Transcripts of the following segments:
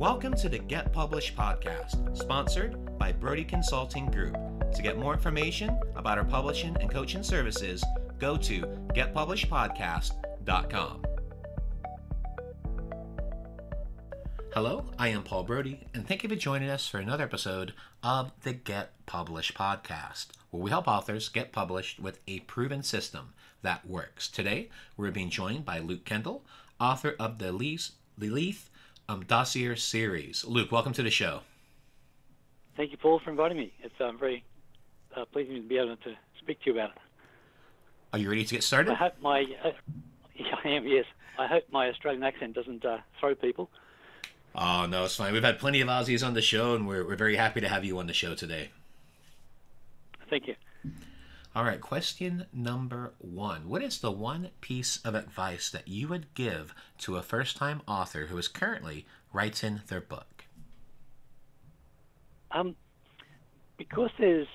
Welcome to the Get Published podcast, sponsored by Brodie Consulting Group. To get more information about our publishing and coaching services, go to getpublishedpodcast.com. Hello, I am Paul Brodie, and thank you for joining us for another episode of the Get Published podcast, where we help authors get published with a proven system that works. Today, we're being joined by Luke Kendall, author of the Leith, the um, Dossier series. Luke, welcome to the show. Thank you, Paul, for inviting me. It's um, very uh, pleasing to be able to speak to you about it. Are you ready to get started? I hope my, uh, yeah, I am, yes. I hope my Australian accent doesn't uh, throw people. Oh, no, it's fine. We've had plenty of Aussies on the show, and we're, we're very happy to have you on the show today. Thank you. All right, question number one. What is the one piece of advice that you would give to a first time author who is currently writing their book? Um, because there's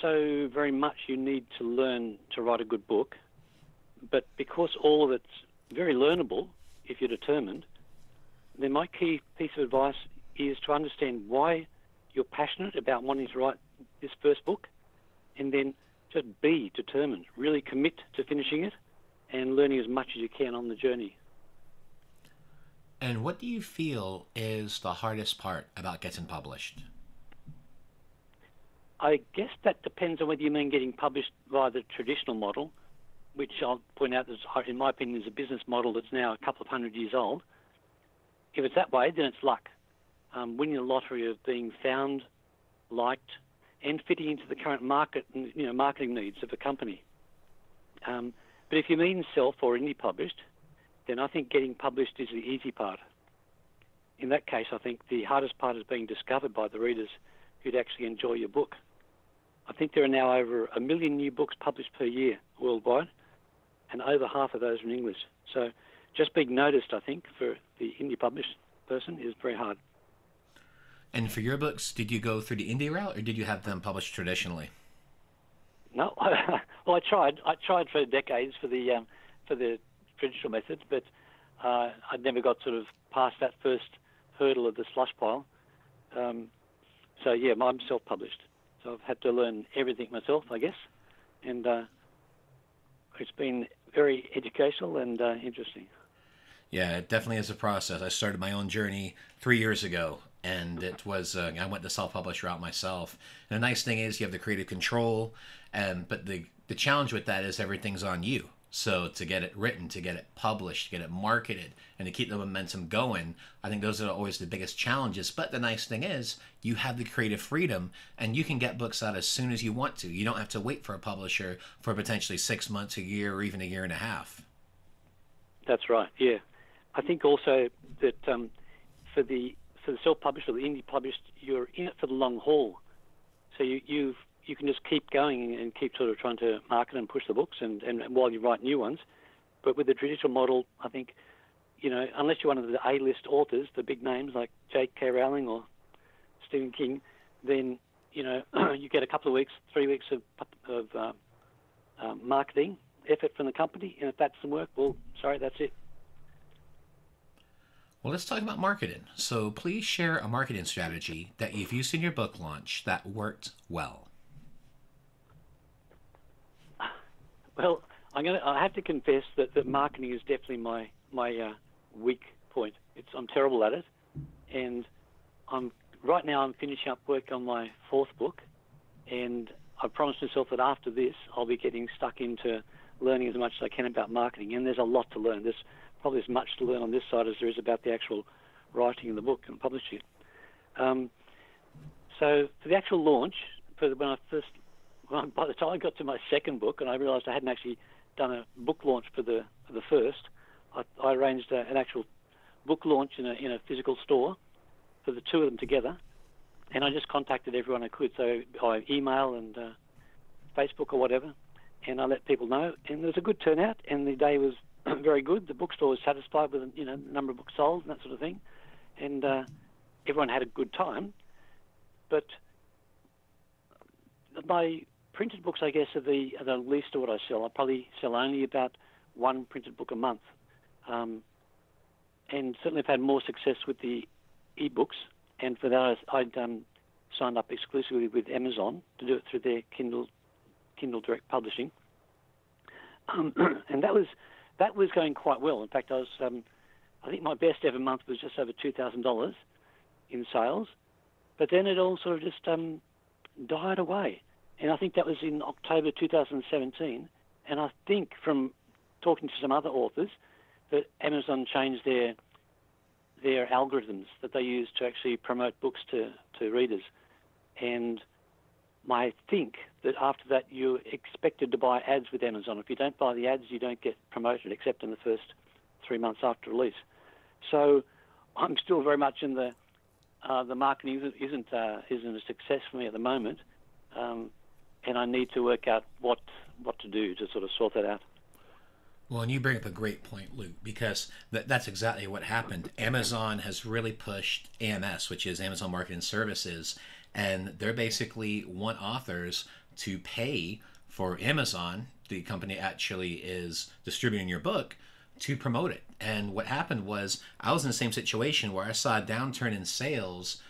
so very much you need to learn to write a good book, but because all of it's very learnable if you're determined, then my key piece of advice is to understand why you're passionate about wanting to write this first book, and then just be determined. Really commit to finishing it and learning as much as you can on the journey. And what do you feel is the hardest part about getting published? I guess that depends on whether you mean getting published via the traditional model, which I'll point out is, in my opinion, is a business model that's now a couple of hundred years old. If it's that way, then it's luck. Um, winning the lottery of being found, liked, and fitting into the current market you know marketing needs of a company. Um, but if you mean self or indie published, then I think getting published is the easy part. In that case, I think the hardest part is being discovered by the readers who'd actually enjoy your book. I think there are now over a million new books published per year worldwide, and over half of those are in English. So just being noticed, I think, for the indie published person is very hard. And for your books, did you go through the indie route, or did you have them published traditionally? No, well, I tried. I tried for decades for the um, for the traditional method, but uh, I never got sort of past that first hurdle of the slush pile. Um, so yeah, I'm self-published, so I've had to learn everything myself, I guess, and uh, it's been very educational and uh, interesting. Yeah, it definitely is a process. I started my own journey three years ago, and it was uh, I went the self-published route myself. And the nice thing is you have the creative control, and but the the challenge with that is everything's on you. So to get it written, to get it published, to get it marketed, and to keep the momentum going, I think those are always the biggest challenges. But the nice thing is you have the creative freedom, and you can get books out as soon as you want to. You don't have to wait for a publisher for potentially six months, a year, or even a year and a half. That's right. Yeah, I think also that um, for the for the self-published or the indie published, you're in it for the long haul. So you you you can just keep going and keep sort of trying to market and push the books, and, and while you write new ones. But with the traditional model, I think, you know, unless you're one of the A-list authors, the big names like J.K. Rowling or Stephen King, then you know you get a couple of weeks, three weeks of of uh, uh, marketing effort from the company, and if that doesn't work, well, sorry, that's it. Well, let's talk about marketing. So, please share a marketing strategy that you've used in your book launch that worked well. Well, I'm gonna. I have to confess that, that marketing is definitely my my uh, weak point. It's I'm terrible at it, and I'm right now I'm finishing up work on my fourth book, and I promised myself that after this I'll be getting stuck into learning as much as I can about marketing. And there's a lot to learn. There's probably as much to learn on this side as there is about the actual writing of the book and publishing it. Um, so for the actual launch, for when I first, by the time I got to my second book and I realised I hadn't actually done a book launch for the for the first, I, I arranged a, an actual book launch in a in a physical store for the two of them together, and I just contacted everyone I could, so by email and uh, Facebook or whatever, and I let people know, and there was a good turnout, and the day was very good. The bookstore was satisfied with you know the number of books sold and that sort of thing, and uh, everyone had a good time. But my printed books, I guess, are the are the least of what I sell. I probably sell only about one printed book a month, um, and certainly I've had more success with the ebooks, and for that I'd um, signed up exclusively with Amazon to do it through their Kindle Kindle Direct Publishing, um, and that was that was going quite well. In fact, I was um, I think my best ever month was just over two thousand dollars in sales, but then it all sort of just um, died away, and I think that was in October 2017. And I think from talking to some other authors that Amazon changed their their algorithms that they use to actually promote books to, to readers. And I think that after that, you're expected to buy ads with Amazon. If you don't buy the ads, you don't get promoted, except in the first three months after release. So I'm still very much in the uh, the marketing isn't isn't, uh, isn't a success for me at the moment, um, and I need to work out what what to do to sort of sort that out. Well, and you bring up a great point, Luke, because that, that's exactly what happened. Amazon has really pushed AMS, which is Amazon Marketing Services, and they're basically want authors to pay for Amazon, the company actually is distributing your book, to promote it. And what happened was I was in the same situation where I saw a downturn in sales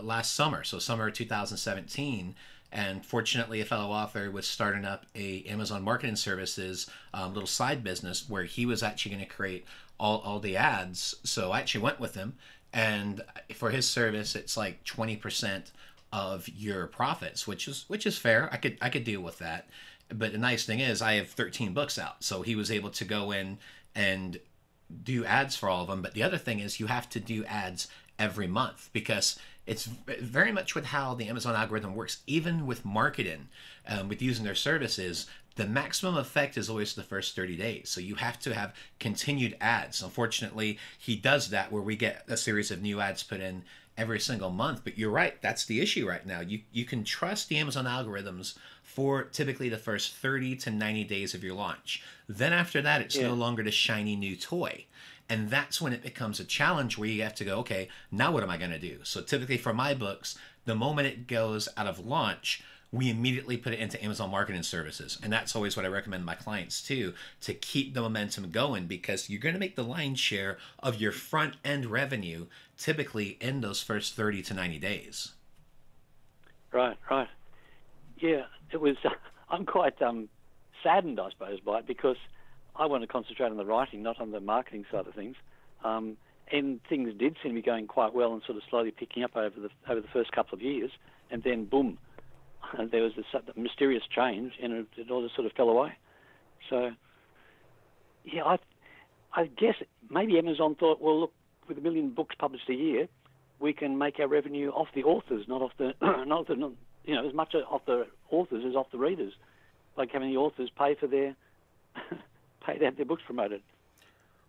last summer, so summer 2017 and fortunately a fellow author was starting up a amazon marketing services um, little side business where he was actually going to create all, all the ads so i actually went with him and for his service it's like 20% of your profits which is which is fair i could i could deal with that but the nice thing is i have 13 books out so he was able to go in and do ads for all of them but the other thing is you have to do ads every month because it's very much with how the Amazon algorithm works, even with marketing, um, with using their services. The maximum effect is always the first 30 days. So you have to have continued ads. Unfortunately, he does that where we get a series of new ads put in every single month. But you're right, that's the issue right now. You you can trust the Amazon algorithms for typically the first 30 to 90 days of your launch. Then after that, it's yeah. no longer the shiny new toy. And that's when it becomes a challenge where you have to go, okay, now what am I going to do? So typically for my books, the moment it goes out of launch, we immediately put it into Amazon marketing services. And that's always what I recommend my clients too, to keep the momentum going because you're going to make the lion's share of your front end revenue typically in those first 30 to 90 days. Right, right. Yeah, it was, I'm quite um, saddened, I suppose, by it because I want to concentrate on the writing, not on the marketing side of things. Um, and things did seem to be going quite well and sort of slowly picking up over the over the first couple of years, and then boom, there was this mysterious change, and it, it all just sort of fell away. So, yeah, I, I guess maybe Amazon thought, well, look, with a million books published a year, we can make our revenue off the authors, not off the not the you know as much off the authors as off the readers, like having the authors pay for their pay to have their books promoted.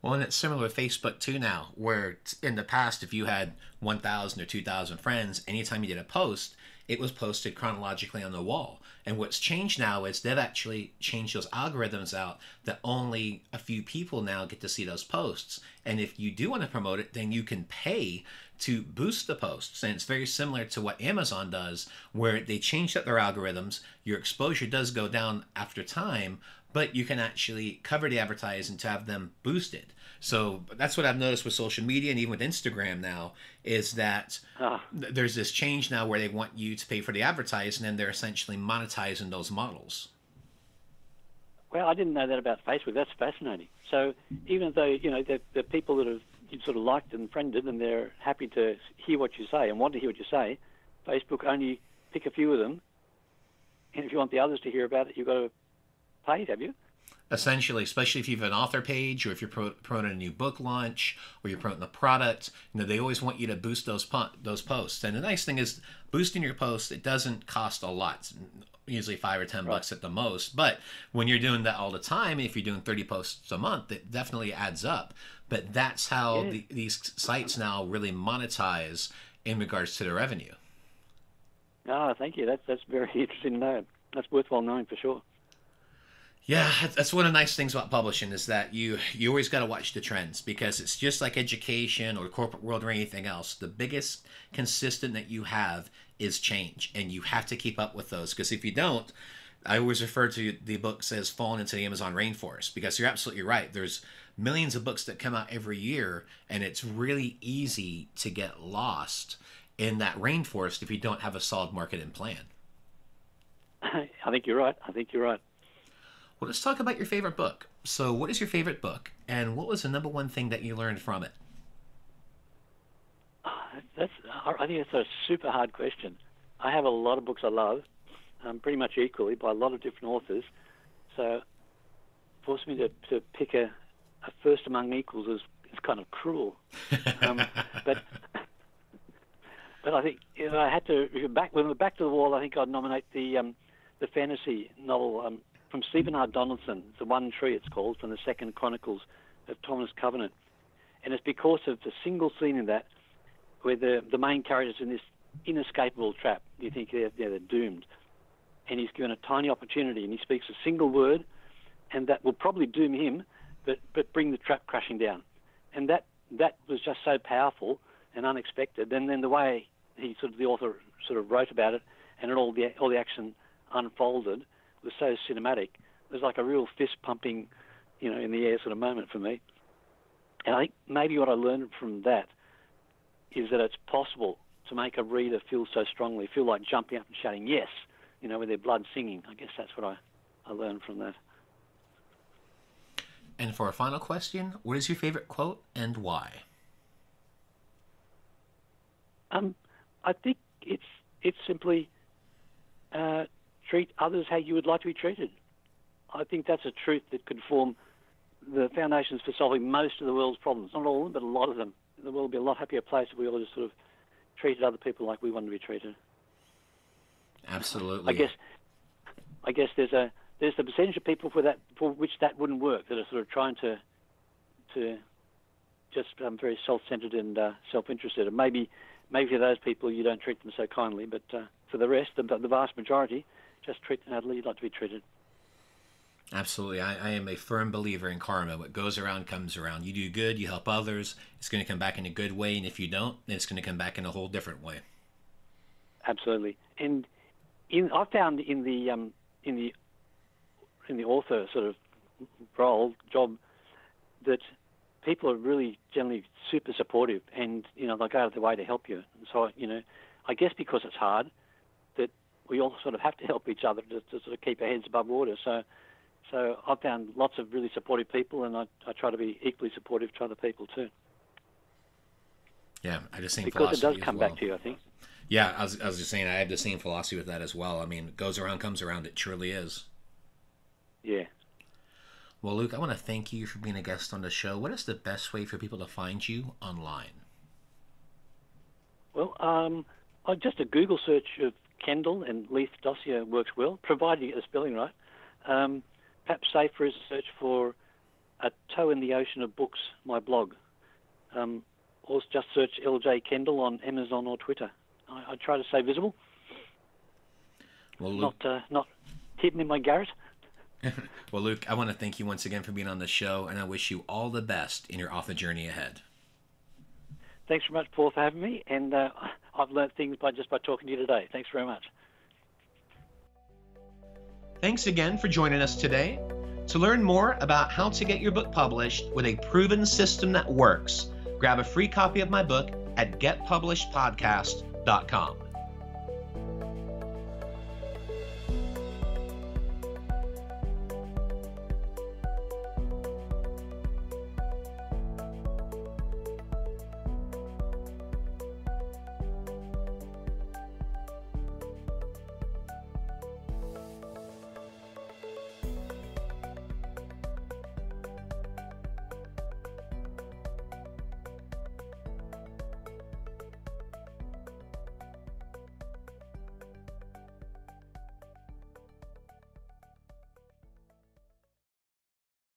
Well, and it's similar with Facebook too now, where in the past, if you had 1,000 or 2,000 friends, anytime you did a post, it was posted chronologically on the wall. And what's changed now is they've actually changed those algorithms out that only a few people now get to see those posts. And if you do want to promote it, then you can pay to boost the posts. And it's very similar to what Amazon does, where they changed up their algorithms. Your exposure does go down after time, but you can actually cover the advertising to have them boosted. So that's what I've noticed with social media and even with Instagram now is that ah. th- there's this change now where they want you to pay for the advertising and they're essentially monetizing those models. Well, I didn't know that about Facebook. That's fascinating. So even though you know the, the people that have sort of liked and friended and they're happy to hear what you say and want to hear what you say, Facebook only pick a few of them, and if you want the others to hear about it, you've got to paid, have you? Essentially, especially if you have an author page or if you're promoting a new book launch or you're promoting a product, you know they always want you to boost those po- those posts. And the nice thing is, boosting your posts it doesn't cost a lot. It's usually five or ten right. bucks at the most. But when you're doing that all the time, if you're doing 30 posts a month, it definitely adds up. But that's how yeah. the, these sites now really monetize in regards to their revenue. Ah, thank you. That's that's very interesting to know. That's worthwhile knowing for sure. Yeah, that's one of the nice things about publishing is that you you always got to watch the trends because it's just like education or corporate world or anything else. The biggest consistent that you have is change, and you have to keep up with those because if you don't, I always refer to the book as falling into the Amazon rainforest because you're absolutely right. There's millions of books that come out every year, and it's really easy to get lost in that rainforest if you don't have a solid marketing plan. I think you're right. I think you're right. Well, let's talk about your favorite book. So, what is your favorite book, and what was the number one thing that you learned from it? That's I think that's a super hard question. I have a lot of books I love, um, pretty much equally by a lot of different authors. So, force me to, to pick a, a first among equals is, is kind of cruel. Um, but but I think if I had to back when we're back to the wall, I think I'd nominate the um, the fantasy novel um, from Stephen R. Donaldson. The One Tree. It's called from the Second Chronicles of Thomas Covenant, and it's because of the single scene in that where the the main character's in this inescapable trap. You think they're, they're doomed, and he's given a tiny opportunity, and he speaks a single word, and that will probably doom him, but but bring the trap crashing down, and that that was just so powerful and unexpected. And then the way he sort of the author sort of wrote about it, and all the all the action unfolded was so cinematic. It was like a real fist pumping, you know, in the air sort of moment for me. And I think maybe what I learned from that is that it's possible to make a reader feel so strongly, feel like jumping up and shouting yes, you know, with their blood singing. I guess that's what I, I learned from that. And for a final question, what is your favorite quote and why? Um, I think it's it's simply uh, treat others how you would like to be treated. I think that's a truth that could form the foundations for solving most of the world's problems. Not all of them, but a lot of them. The world would be a lot happier place if we all just sort of treated other people like we want to be treated. Absolutely. I guess I guess there's a there's the percentage of people for that for which that wouldn't work that are sort of trying to to just um, very self-centered and uh, self-interested. And maybe maybe for those people you don't treat them so kindly, but uh, for the rest, the, the vast majority, just treat them how you'd like to be treated. Absolutely. I, I, am a firm believer in karma. What goes around comes around. You do good, you help others, it's going to come back in a good way. And if you don't, then it's going to come back in a whole different way. Absolutely. And in, I found in the um, in the in the author sort of role job that people are really generally super supportive, and you know they'll go out of their way to help you. So you know, I guess because it's hard, we all sort of have to help each other to, to sort of keep our heads above water. So so I've found lots of really supportive people, and I, I try to be equally supportive to other people too. Yeah, I just think because it does come well. back to you. I think. Yeah, I was, I was just saying I have the same philosophy with that as well. I mean, goes around comes around. It truly is. Yeah. Well, Luke, I want to thank you for being a guest on the show. What is the best way for people to find you online? Well, um, just a Google search of Kendall and Leith Dossier works well, provided you get the spelling right. Um, perhaps safer is a search for a toe in the ocean of books, my blog. Um, or just search LJ Kendall on Amazon or Twitter. I, I try to stay visible. Well, Luke... not uh, not hidden in my garret. well, Luke, I want to thank you once again for being on the show, and I wish you all the best in your author journey ahead. Thanks very much, Paul, for having me, and uh, I've learned things by just by talking to you today. Thanks very much. Thanks again for joining us today. To learn more about how to get your book published with a proven system that works, grab a free copy of my book at getpublishedpodcast.com.